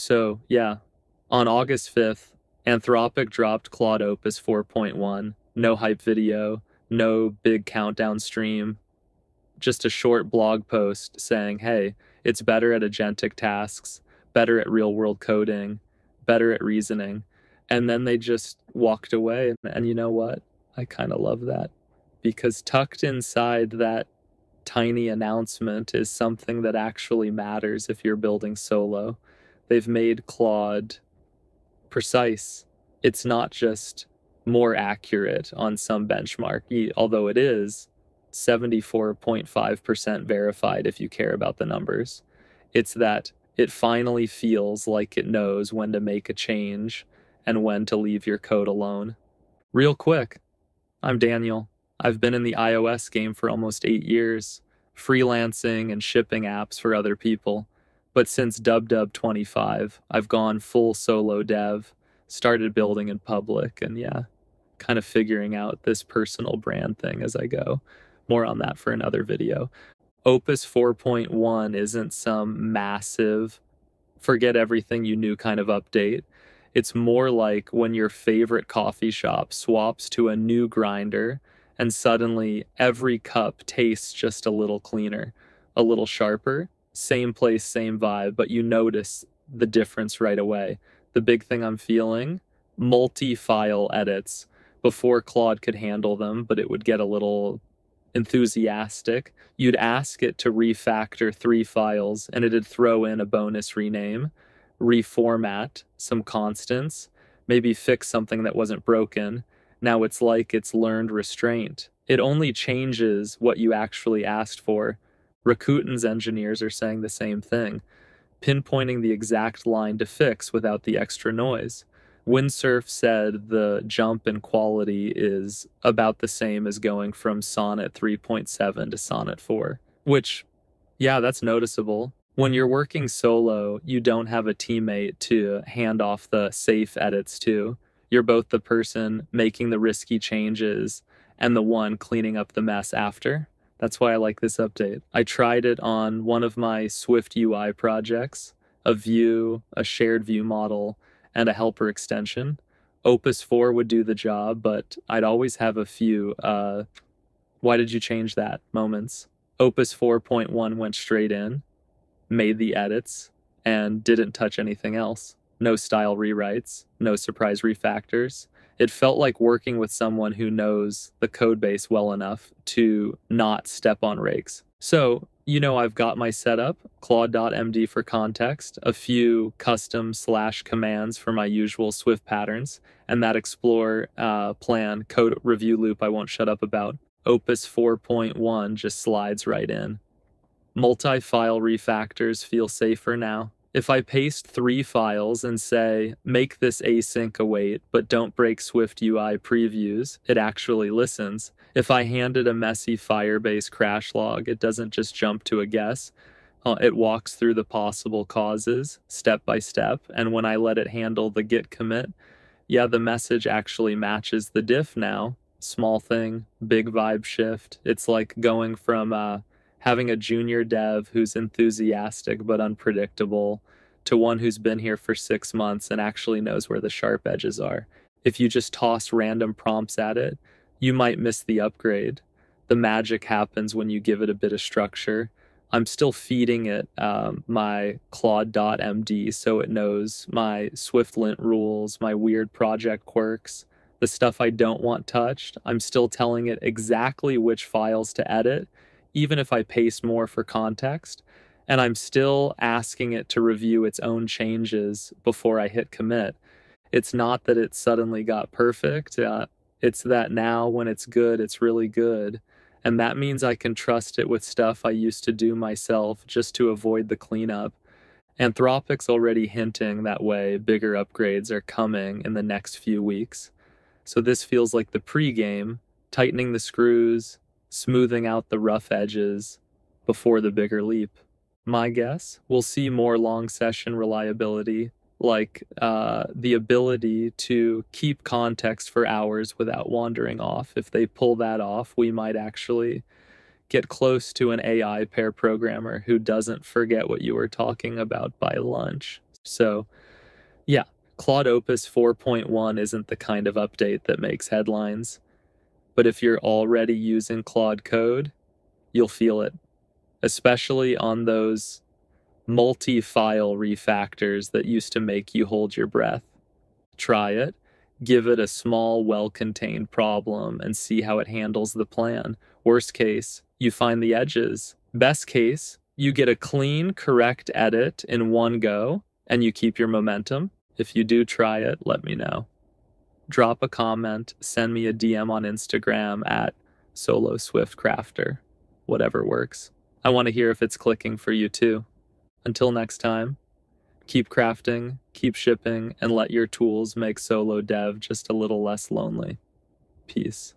So, yeah, on August 5th, Anthropic dropped Claude Opus 4.1. No hype video, no big countdown stream, just a short blog post saying, hey, it's better at agentic tasks, better at real world coding, better at reasoning. And then they just walked away. And you know what? I kind of love that because tucked inside that tiny announcement is something that actually matters if you're building solo. They've made Claude precise. It's not just more accurate on some benchmark, although it is 74.5% verified if you care about the numbers. It's that it finally feels like it knows when to make a change and when to leave your code alone. Real quick, I'm Daniel. I've been in the iOS game for almost eight years, freelancing and shipping apps for other people. But since DubDub 25, I've gone full solo dev, started building in public, and yeah, kind of figuring out this personal brand thing as I go. More on that for another video. Opus 4.1 isn't some massive, forget everything you knew kind of update. It's more like when your favorite coffee shop swaps to a new grinder and suddenly every cup tastes just a little cleaner, a little sharper. Same place, same vibe, but you notice the difference right away. The big thing I'm feeling multi file edits before Claude could handle them, but it would get a little enthusiastic. You'd ask it to refactor three files and it'd throw in a bonus rename reformat some constants, maybe fix something that wasn't broken. Now it's like it's learned restraint. It only changes what you actually asked for. Rakuten's engineers are saying the same thing, pinpointing the exact line to fix without the extra noise. Windsurf said the jump in quality is about the same as going from Sonnet 3.7 to Sonnet 4, which, yeah, that's noticeable when you're working solo, you don't have a teammate to hand off the safe edits to. You're both the person making the risky changes and the one cleaning up the mess after. That's why I like this update. I tried it on one of my SwiftUI projects, a view, a shared view model, and a helper extension. Opus 4 would do the job, but I'd always have a few, uh, why did you change that moments. Opus 4.1 went straight in made the edits and didn't touch anything else. No style rewrites, no surprise refactors. It felt like working with someone who knows the code base well enough to not step on rakes. So, you know, I've got my setup, Claude.md for context, a few custom slash commands for my usual Swift patterns, and that explore uh, plan code review loop I won't shut up about. Opus 4.1 just slides right in. Multi-file refactors feel safer now. If I paste three files and say, make this async await, but don't break SwiftUI previews, it actually listens. If I hand it a messy Firebase crash log, it doesn't just jump to a guess. Uh, it walks through the possible causes step by step, and when I let it handle the git commit, yeah, the message actually matches the diff now. Small thing, big vibe shift. It's like going from uh, having a junior dev who's enthusiastic but unpredictable to one who's been here for six months and actually knows where the sharp edges are. If you just toss random prompts at it, you might miss the upgrade. The magic happens when you give it a bit of structure. I'm still feeding it um, my Claude.md so it knows my SwiftLint rules, my weird project quirks, the stuff I don't want touched. I'm still telling it exactly which files to edit even if I paste more for context. And I'm still asking it to review its own changes before I hit commit. It's not that it suddenly got perfect. Uh, it's that now when it's good, it's really good. And that means I can trust it with stuff I used to do myself just to avoid the cleanup. Anthropic's already hinting that way bigger upgrades are coming in the next few weeks. So this feels like the pregame, tightening the screws, smoothing out the rough edges before the bigger leap. My guess, we'll see more long session reliability, like uh, the ability to keep context for hours without wandering off. If they pull that off, we might actually get close to an AI pair programmer who doesn't forget what you were talking about by lunch. So, yeah, Claude Opus 4.1 isn't the kind of update that makes headlines. But if you're already using Claude Code, you'll feel it, especially on those multi file refactors that used to make you hold your breath. Try it, give it a small, well contained problem, and see how it handles the plan. Worst case, you find the edges. Best case, you get a clean, correct edit in one go and you keep your momentum. If you do try it, let me know. Drop a comment, send me a DM on Instagram at Solo Swift Crafter, whatever works. I want to hear if it's clicking for you too. Until next time, keep crafting, keep shipping, and let your tools make solo dev just a little less lonely. Peace.